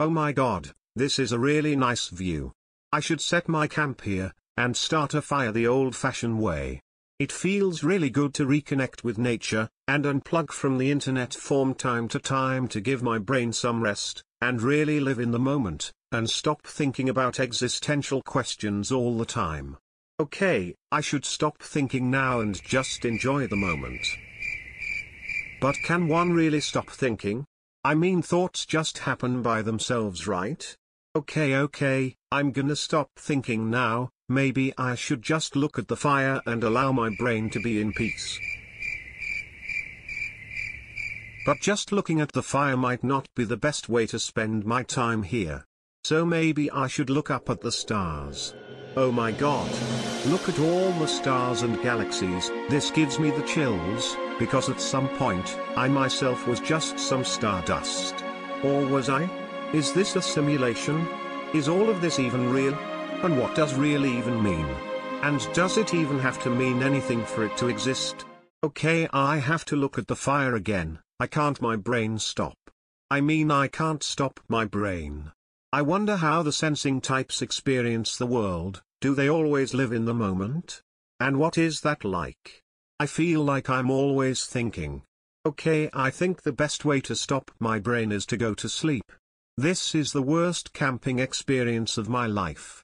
Oh my god, this is a really nice view. I should set my camp here, and start a fire the old-fashioned way. It feels really good to reconnect with nature, and unplug from the internet from time to time to give my brain some rest, and really live in the moment, and stop thinking about existential questions all the time. Okay, I should stop thinking now and just enjoy the moment. But can one really stop thinking? I mean thoughts just happen by themselves right? Okay okay, I'm gonna stop thinking now, maybe I should just look at the fire and allow my brain to be in peace. But just looking at the fire might not be the best way to spend my time here. So maybe I should look up at the stars. Oh my god. Look at all the stars and galaxies, this gives me the chills, because at some point, I myself was just some stardust. Or was I? Is this a simulation? Is all of this even real? And what does real even mean? And does it even have to mean anything for it to exist? Okay I have to look at the fire again, I can't my brain stop. I mean I can't stop my brain. I wonder how the sensing types experience the world, do they always live in the moment? And what is that like? I feel like I'm always thinking. Okay I think the best way to stop my brain is to go to sleep. This is the worst camping experience of my life.